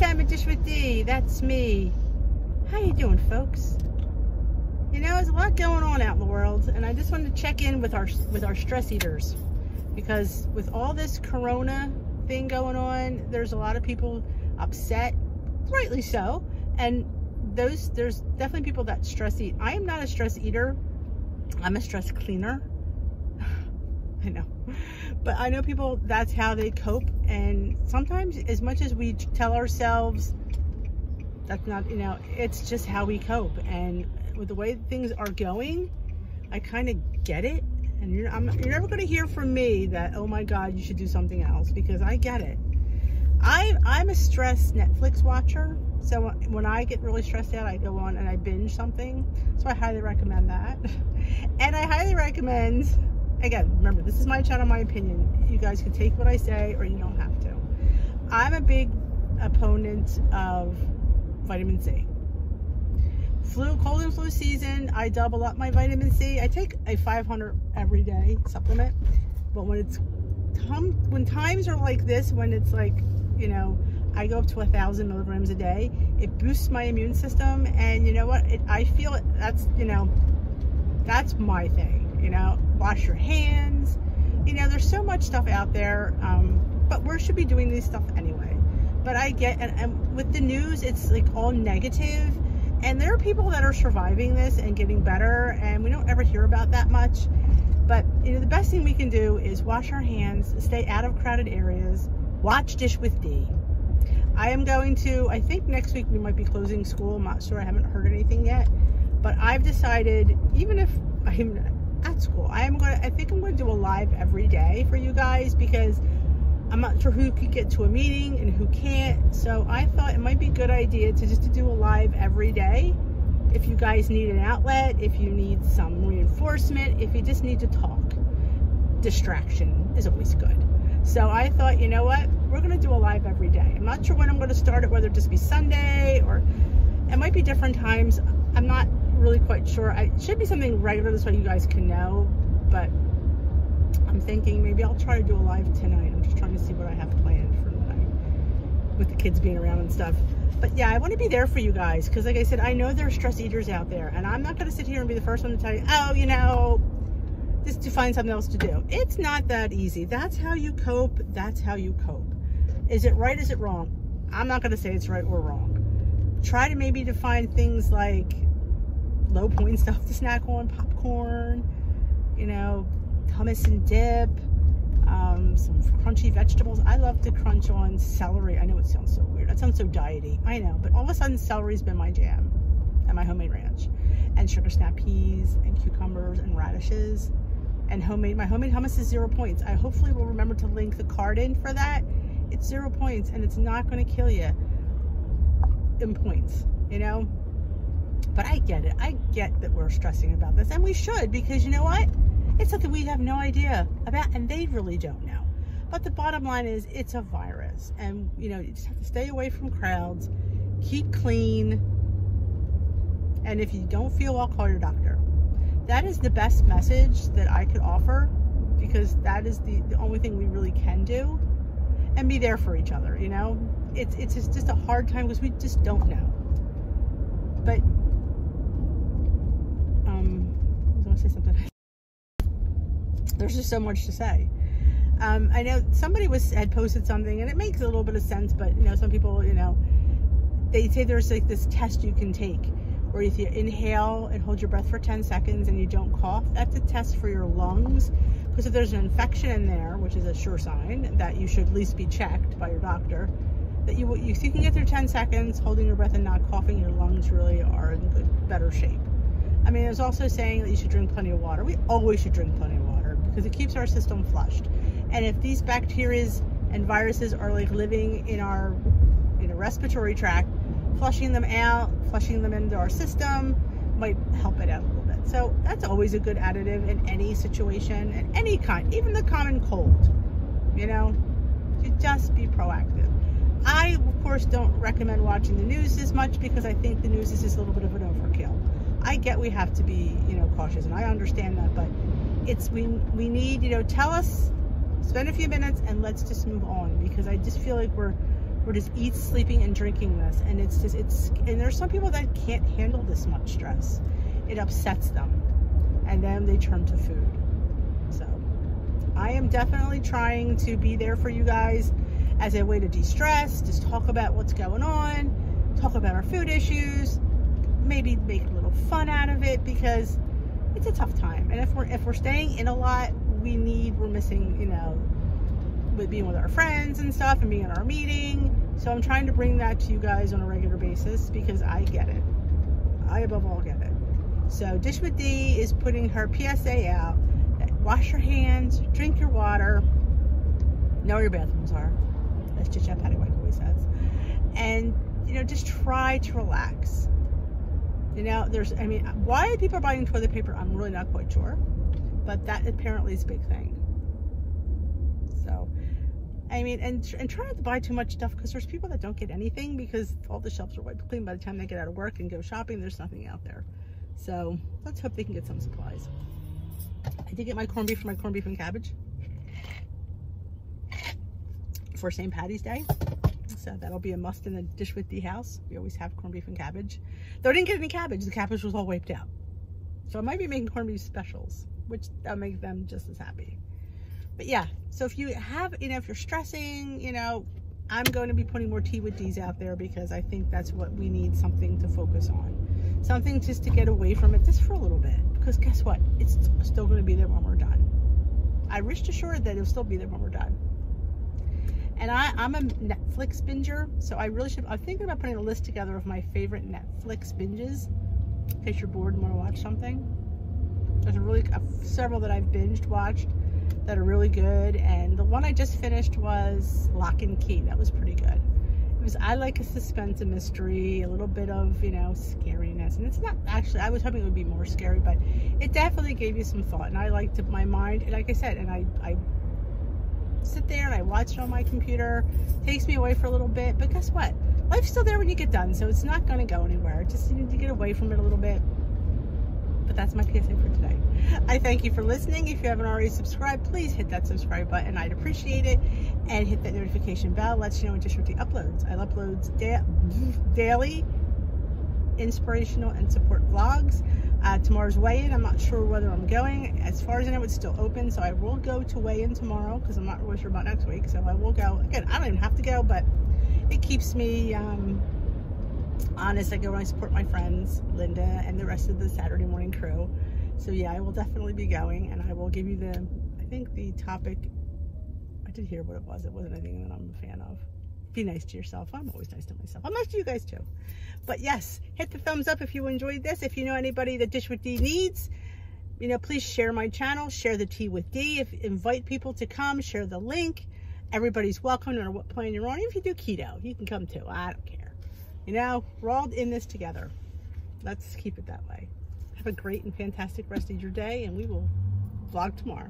time at Dish with Dee. That's me. How you doing, folks? You know, there's a lot going on out in the world, and I just wanted to check in with our with our stress eaters because with all this Corona thing going on, there's a lot of people upset, rightly so, and those there's definitely people that stress eat. I am not a stress eater. I'm a stress cleaner. I know. But I know people, that's how they cope. And sometimes, as much as we tell ourselves that's not, you know, it's just how we cope. And with the way things are going, I kind of get it. And you're, I'm, you're never going to hear from me that, oh my God, you should do something else because I get it. I, I'm a stressed Netflix watcher. So when I get really stressed out, I go on and I binge something. So I highly recommend that. And I highly recommend again, remember, this is my channel, my opinion. You guys can take what I say or you don't have to. I'm a big opponent of vitamin C. Flu, cold and flu season, I double up my vitamin C. I take a 500 every day supplement. But when it's when times are like this, when it's like, you know, I go up to a thousand milligrams a day, it boosts my immune system. And you know what? It, I feel it, that's, you know, that's my thing, you know wash your hands. You know, there's so much stuff out there, um, but we should be doing this stuff anyway. But I get, and, and with the news, it's like all negative, and there are people that are surviving this and getting better, and we don't ever hear about that much. But you know, the best thing we can do is wash our hands, stay out of crowded areas, watch Dish with Dee. I am going to, I think next week we might be closing school. I'm not sure. I haven't heard anything yet. But I've decided, even if I'm at school. I am going I think I'm going to do a live every day for you guys because I'm not sure who could get to a meeting and who can't. So I thought it might be a good idea to just to do a live every day. If you guys need an outlet, if you need some reinforcement, if you just need to talk. Distraction is always good. So I thought, you know what? We're going to do a live every day. I'm not sure when I'm going to start it, whether it just be Sunday or it might be different times. I'm not really quite sure. I, it should be something regular this way you guys can know, but I'm thinking maybe I'll try to do a live tonight. I'm just trying to see what I have planned for tonight with the kids being around and stuff. But yeah, I want to be there for you guys because like I said, I know there are stress eaters out there and I'm not going to sit here and be the first one to tell you, oh, you know, just to find something else to do. It's not that easy. That's how you cope. That's how you cope. Is it right? Is it wrong? I'm not going to say it's right or wrong. Try to maybe define things like low point stuff to snack on, popcorn, you know, hummus and dip, um, some crunchy vegetables. I love to crunch on celery. I know it sounds so weird. That sounds so diety. I know, but all of a sudden celery's been my jam at my homemade ranch. And sugar snap peas and cucumbers and radishes and homemade, my homemade hummus is zero points. I hopefully will remember to link the card in for that. It's zero points and it's not going to kill you in points, you know? But I get it. I get that we're stressing about this, and we should because you know what? It's something we have no idea about, and they really don't know. But the bottom line is, it's a virus, and you know, you just have to stay away from crowds, keep clean, and if you don't feel well, call your doctor. That is the best message that I could offer because that is the, the only thing we really can do and be there for each other, you know? It's, it's just, just a hard time because we just don't know. But say something. There's just so much to say. Um, I know somebody was had posted something, and it makes a little bit of sense. But you know, some people, you know, they say there's like this test you can take, where if you inhale and hold your breath for 10 seconds and you don't cough, that's a test for your lungs. Because if there's an infection in there, which is a sure sign that you should at least be checked by your doctor, that you you, you can get through 10 seconds holding your breath and not coughing, your lungs really are in good, better shape. I mean, it's also saying that you should drink plenty of water. We always should drink plenty of water because it keeps our system flushed. And if these bacteria and viruses are like living in our in know, respiratory tract, flushing them out, flushing them into our system might help it out a little bit. So that's always a good additive in any situation, in any kind, even the common cold, you know, to just be proactive. I, of course, don't recommend watching the news as much because I think the news is just a little bit of an overkill. I get we have to be, you know, cautious, and I understand that, but it's we we need, you know, tell us, spend a few minutes, and let's just move on because I just feel like we're we're just eat, sleeping, and drinking this. And it's just, it's, and there's some people that can't handle this much stress. It upsets them. And then they turn to food. So I am definitely trying to be there for you guys as a way to de-stress, just talk about what's going on, talk about our food issues, maybe make a little fun out of it because it's a tough time. And if we're if we're staying in a lot, we need we're missing, you know, with being with our friends and stuff and being in our meeting. So I'm trying to bring that to you guys on a regular basis because I get it. I above all get it. So Dish with Dee is putting her PSA out. Wash your hands, drink your water, know where your bathrooms are. That's just Chit Patty White always says. And, you know, just try to relax. You know, there's, I mean, why people are buying toilet paper, I'm really not quite sure. But that apparently is a big thing. So, I mean, and, and try not to buy too much stuff because there's people that don't get anything because all the shelves are wiped clean by the time they get out of work and go shopping. There's nothing out there. So let's hope they can get some supplies. I did get my corned beef for my corned beef and cabbage for St. Patty's Day. So that'll be a must in the Dish with Dee house. We always have corned beef and cabbage. Though I didn't get any cabbage, the cabbage was all wiped out. So I might be making corned beef specials, which that'll make them just as happy. But yeah, so if you have, you know, if you're stressing, you know, I'm going to be putting more tea with Dee's out there because I think that's what we need something to focus on. Something just to get away from it just for a little bit. Because guess what? It's still going to be there when we're done. I rest assured that it'll still be there when we're done. And I, I'm a Netflix binger, so I really should, I'm thinking about putting a list together of my favorite Netflix binges, in case you're bored and want to watch something. There's a really, uh, several that I've binged watched that are really good, and the one I just finished was Locke and Key. That was pretty good. It was, I like a suspense and mystery, a little bit of, you know, scariness. And it's not actually, I was hoping it would be more scary, but it definitely gave you some thought. And I liked my mind, and like I said, and I, I sit there and I watch it on my computer. Takes me away for a little bit, but guess what? Life's still there when you get done, so it's not going to go anywhere. Just need to get away from it a little bit. But that's my PSA for today. I thank you for listening. If you haven't already subscribed, please hit that subscribe button. I'd appreciate it. And hit that notification bell. Lets you know when Dish with Dee uploads. I upload da daily inspirational and support vlogs. Uh, tomorrow's weigh-in. I'm not sure whether I'm going. As far as I know, it's still open, so I will go to weigh-in tomorrow because I'm not really sure about next week. So I will go. Again, I don't even have to go, but it keeps me um, honest. I go when I support my friends, Linda, and the rest of the Saturday morning crew. So yeah, I will definitely be going, and I will give you the. I think the topic. I did hear what it was. It wasn't anything that I'm a fan of be nice to yourself. I'm always nice to myself. I'm nice to you guys too. But yes, hit the thumbs up if you enjoyed this. If you know anybody that Dish with Dee needs, you know, please share my channel, share the tea with Dee. If invite people to come, share the link. Everybody's welcome no matter what plan you're on. If you do keto, you can come too. I don't care. You know, we're all in this together. Let's keep it that way. Have a great and fantastic rest of your day, and we will vlog tomorrow.